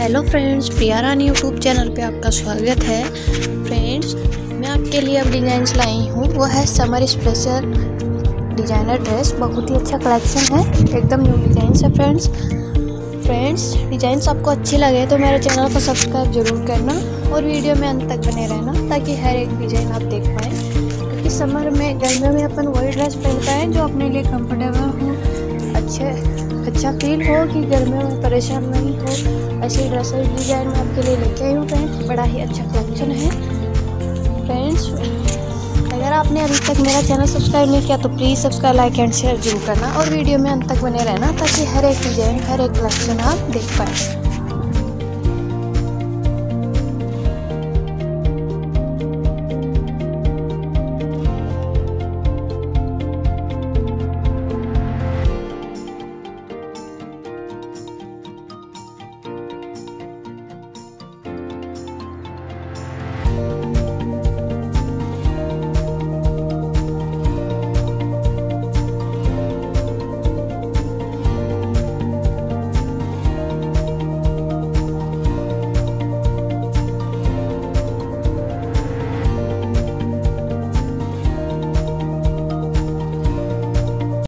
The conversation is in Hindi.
Hello friends Priya Rani YouTube channel पे आपका स्वागत है। फ्रेंड्स मैं आपके लिए अब डिज़ाइंस लाई हूँ। वो है समर स्पेशल डिज़ाइनर ड्रेस बहुत ही अच्छा कलेक्शन है। एकदम न्यू डिज़ाइन है फ्रेंड्स फ्रेंड्स डिज़ाइंस आपको अच्छी लगे तो मेरे चैनल को सब्सक्राइब ज़रूर करना और वीडियो में अंत तक बने रहना ताकि हर एक डिज़ाइन आप देख पाएँ। क्योंकि समर में, गर्मियों में अपन वही ड्रेस पहन पाएँ जो अपने लिए कम्फर्टेबल हो, अच्छे अच्छा फील हो कि गर्मियों में परेशान नहीं हो, ऐसे ड्रेसेस डिज़ाइन में आपके लिए लेके आई हूँ फ्रेंड्स बड़ा ही अच्छा कलेक्शन है। फ्रेंड्स अगर आपने अभी तक मेरा चैनल सब्सक्राइब नहीं किया तो please subscribe like and share ज़रूर करना और वीडियो में अंत तक बने रहना ताकि हर एक डिज़ाइन हर एक कलेक्शन आप देख पाएँ।